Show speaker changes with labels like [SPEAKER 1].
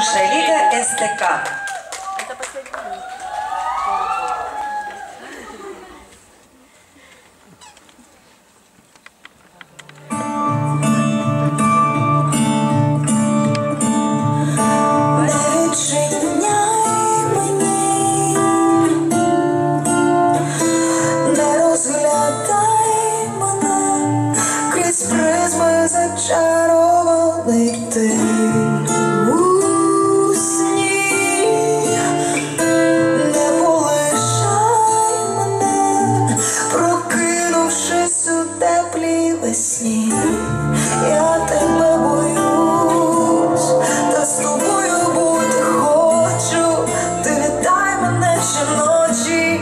[SPEAKER 1] Высшая лига СТК.
[SPEAKER 2] теплій весні, я тебе боюсь, та з тобою бути хочу, ти вітай мене щоночі.